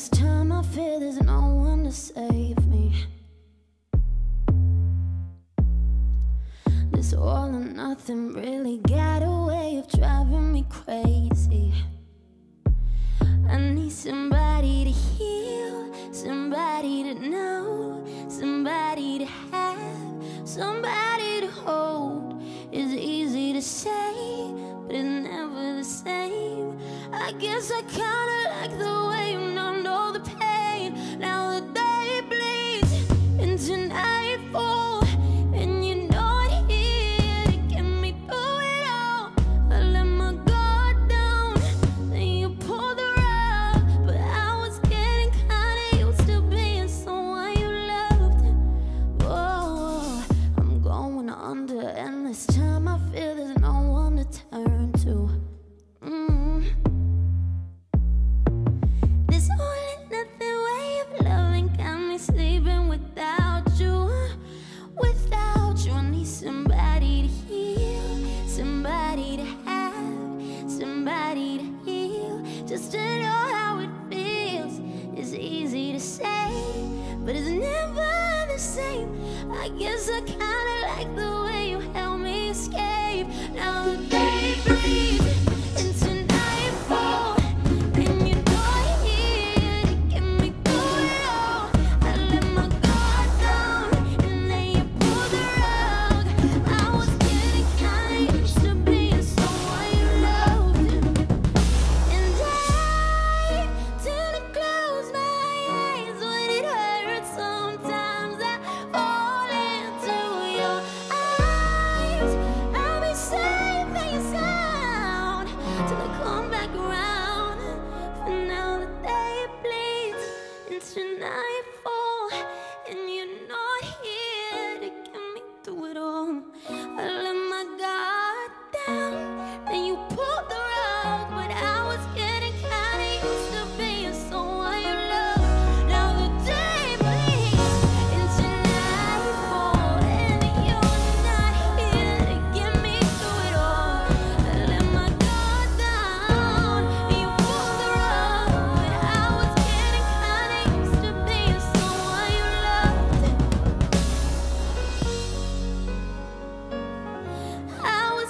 this time I fear there's no one to save me. This all or nothing really got a way of driving me crazy. I need somebody to heal, somebody to know, somebody to have, somebody to hold. It's easy to say, but it's never the same. I guess I kinda and this time I feel there's no one to turn to. Mm. This all or nothing way of loving got me sleeping without you. Without you, I need somebody to heal, somebody to have, somebody to heal, just to know how it feels. It's easy to say, but it's never the same. I guess I kinda like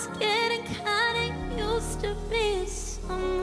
It's getting kinda used to be someone. Mm.